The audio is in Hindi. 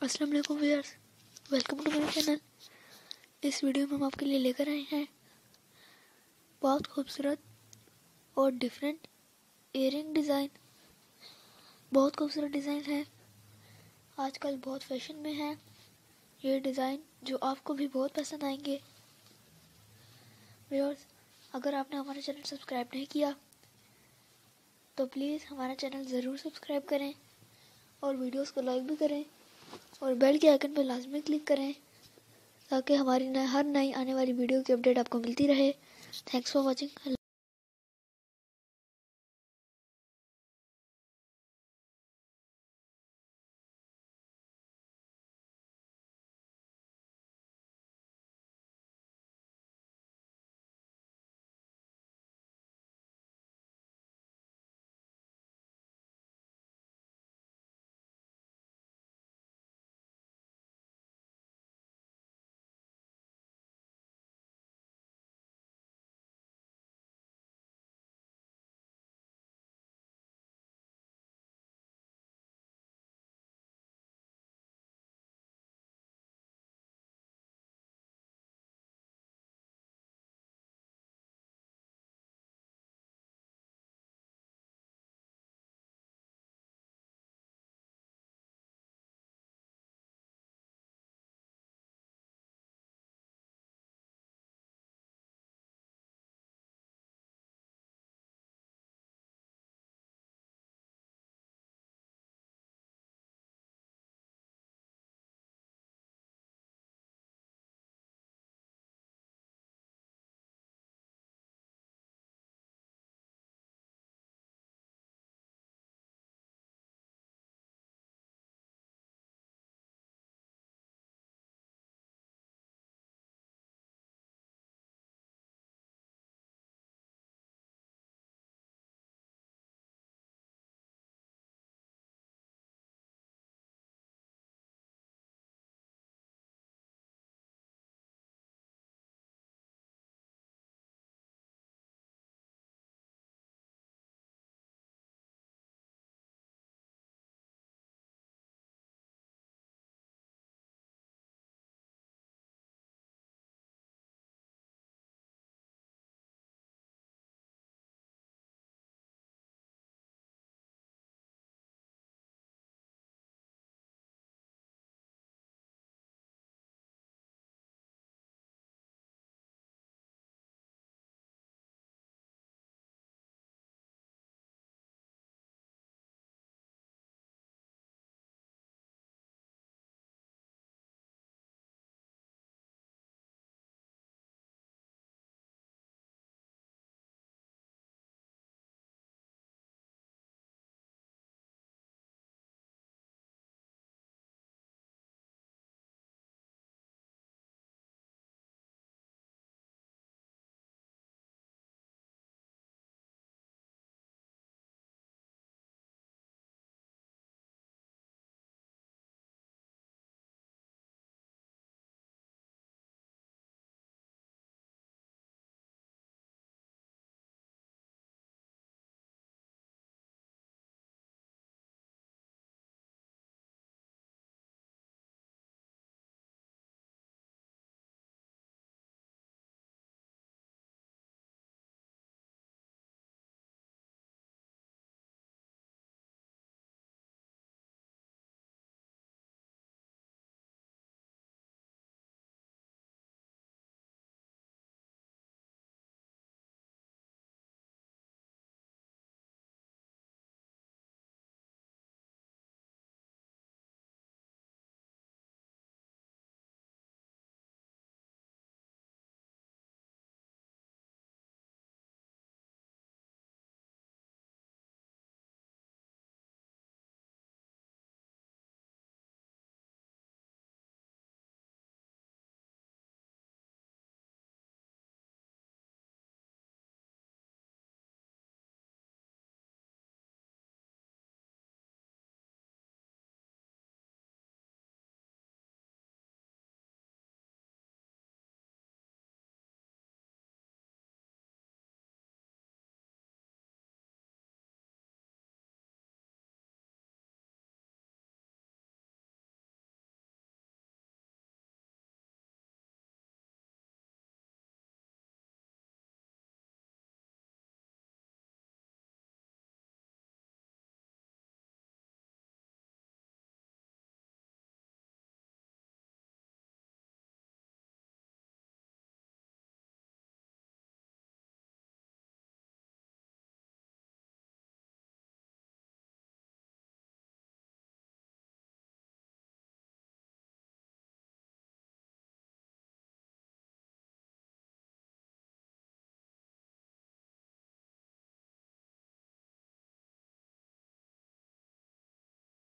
अस्सलाम वालेकुम viewers welcome to my channel. इस वीडियो में हम आपके लिए लेकर आए हैं बहुत खूबसूरत और डिफरेंट इयरिंग डिज़ाइन बहुत खूबसूरत डिज़ाइन है। आजकल बहुत फ़ैशन में है। ये डिज़ाइन जो आपको भी बहुत पसंद आएँगे। व्यूअर्स अगर आपने हमारा चैनल सब्सक्राइब नहीं किया तो प्लीज़ हमारा चैनल ज़रूर सब्सक्राइब करें और वीडियोस को लाइक भी करें। और बेल के आइकन पर लाजमी क्लिक करें, ताकि हमारी हर नई आने वाली वीडियो की अपडेट आपको मिलती रहे। Thanks for watching